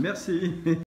Merci.